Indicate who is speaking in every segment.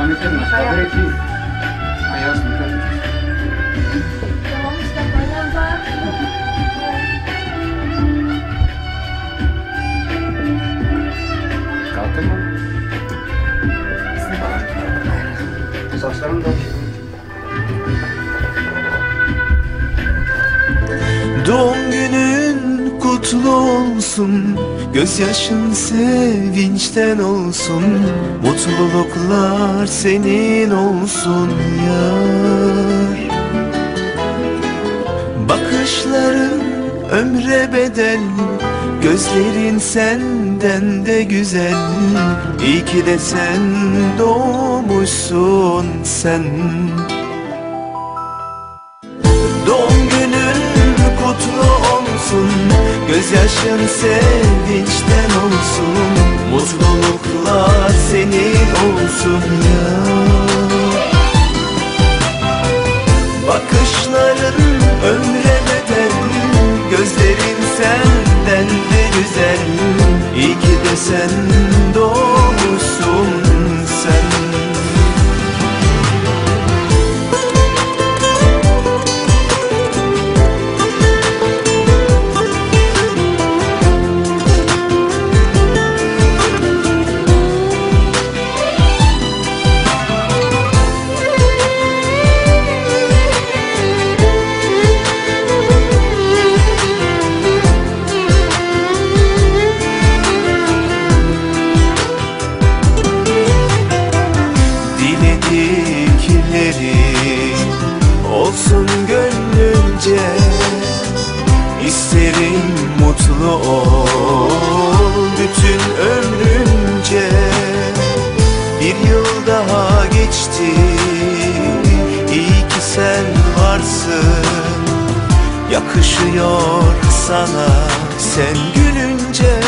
Speaker 1: Devam ettin mi? Sabır et.
Speaker 2: Tamam işte bana
Speaker 1: bak. Mı? Saçlarını da
Speaker 3: Doğum günün kutlu olsun Gözyaşın sevinçten olsun Mutluluklar senin olsun yar. Bakışların ömre bedel Gözlerin senden de güzel. İyi ki de sen doğmuşsun sen. Yaşın sevinçten olsun Mutluluklar senin olsun ya. Bakışların ömre bedel Gözlerin senden de güzel. İyi ki de sen. sana sen gülünce.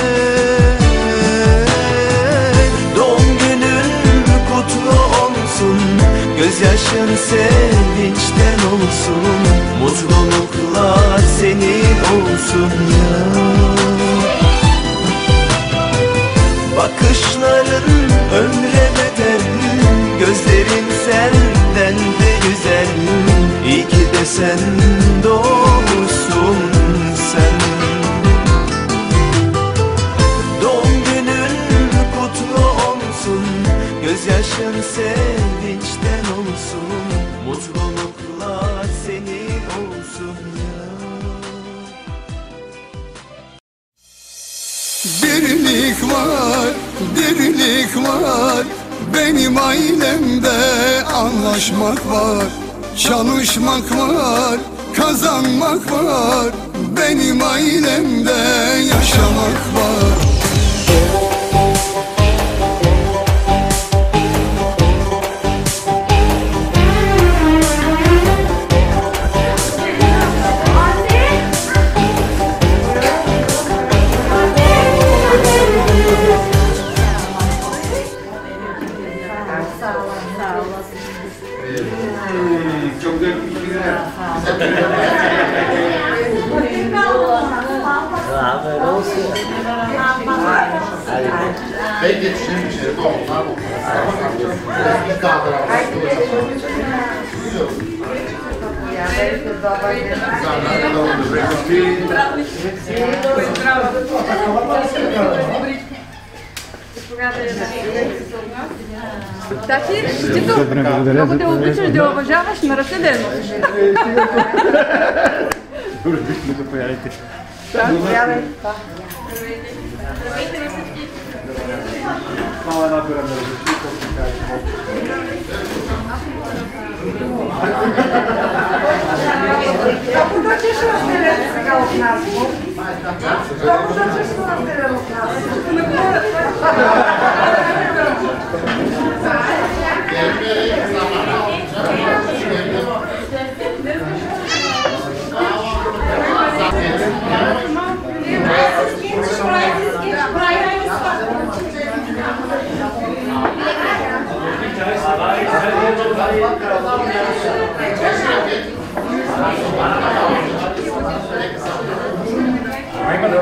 Speaker 3: Doğum günün kutlu olsun Gözyaşın sevinçten olsun Mutluluklar senin olsun ya. Bakışların ömre bedel Gözlerin senden de güzel. İyi ki de sen
Speaker 4: Благодаря Много те обичаш да
Speaker 5: уважаваш на ръце ден. Добре, заповядайте.
Speaker 6: Заповядайте. I'm an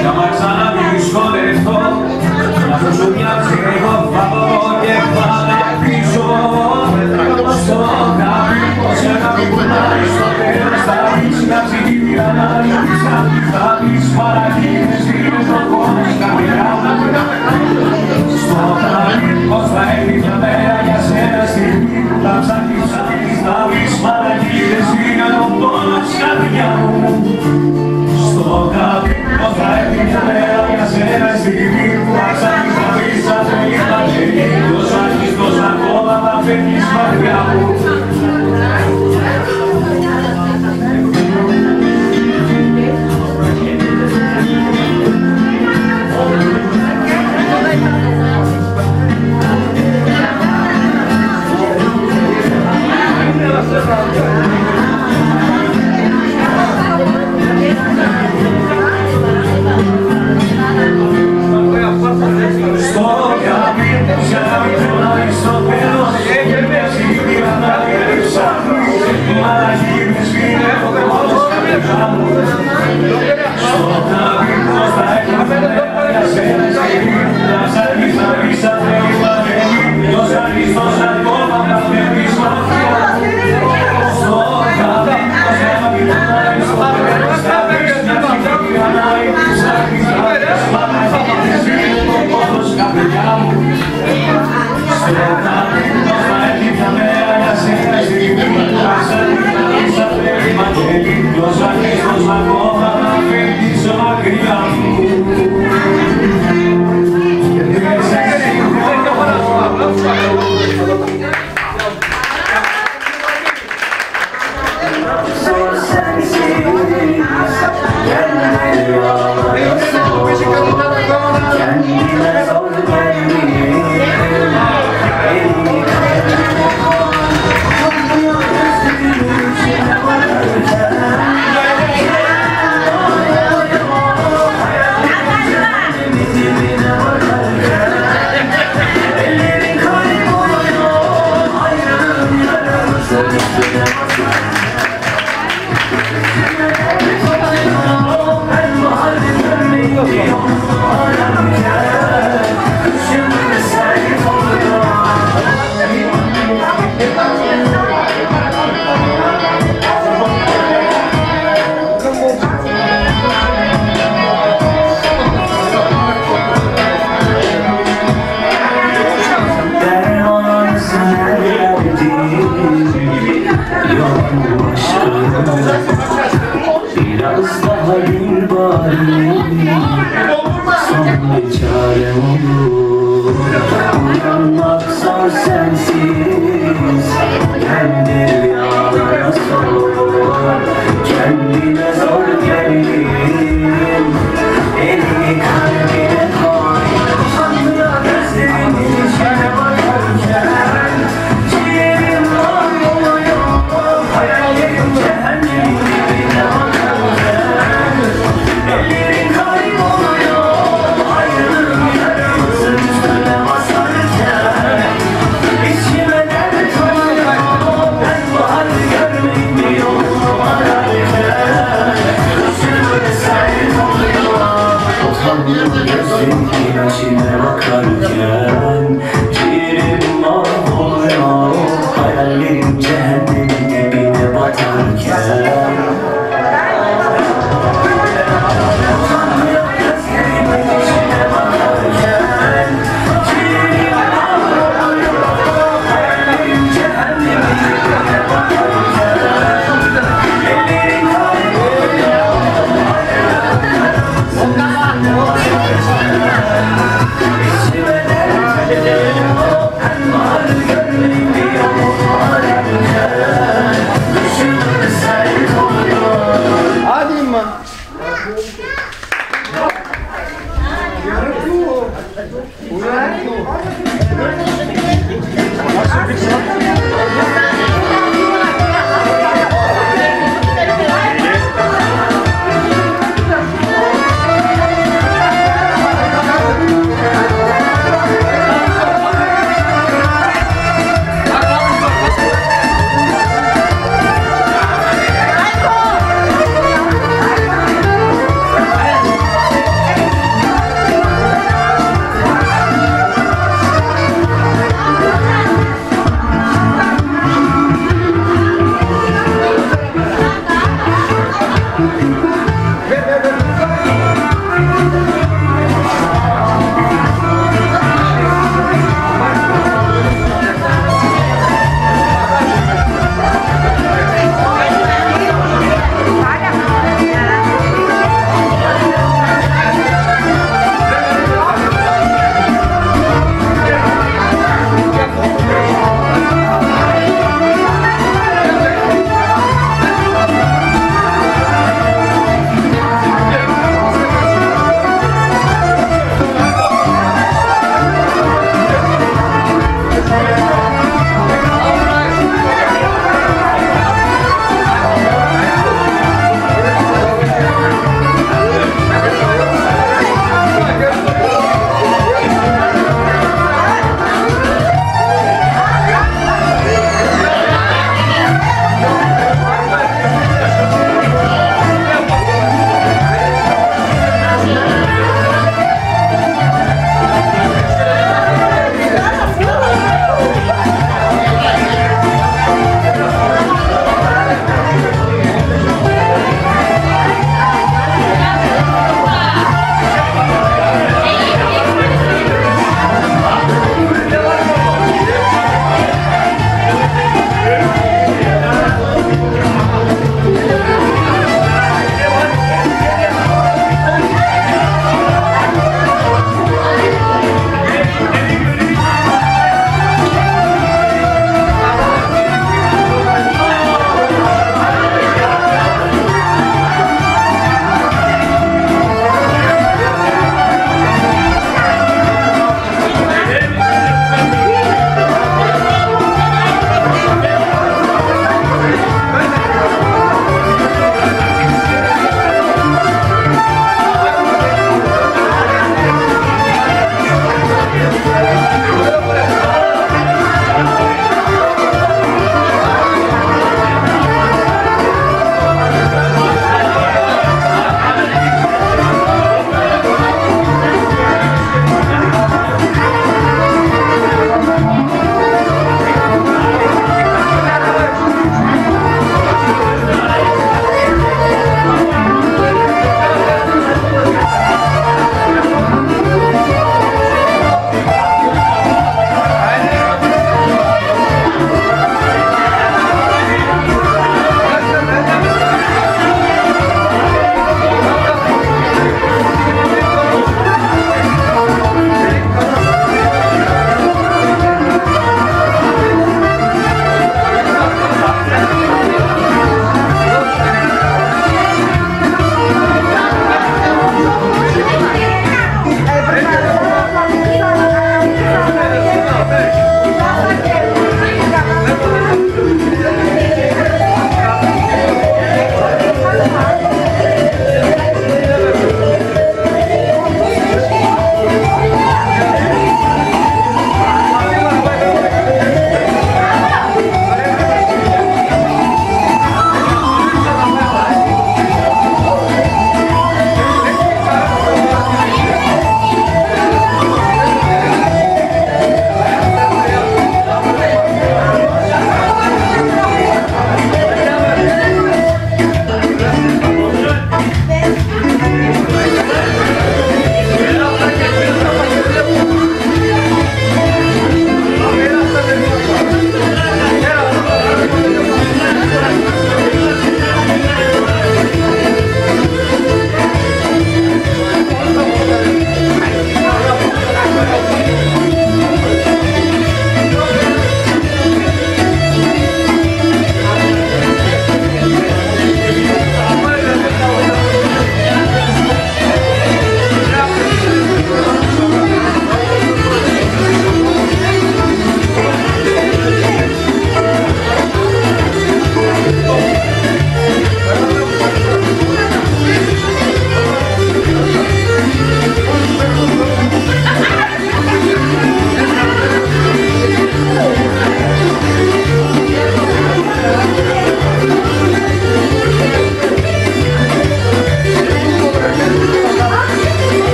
Speaker 7: Για μα ξανά τη
Speaker 8: δυσκόνευτο, να σου
Speaker 7: εγώ. Ποιος
Speaker 9: αρχιστός ακόμα θα φεύγεις μακριά μου Ποια είναι η αλήθεια; Ποια είναι η αλήθεια; Ποια είναι
Speaker 8: η αλήθεια; Ποια
Speaker 4: είναι
Speaker 10: η
Speaker 3: Can you. 왜?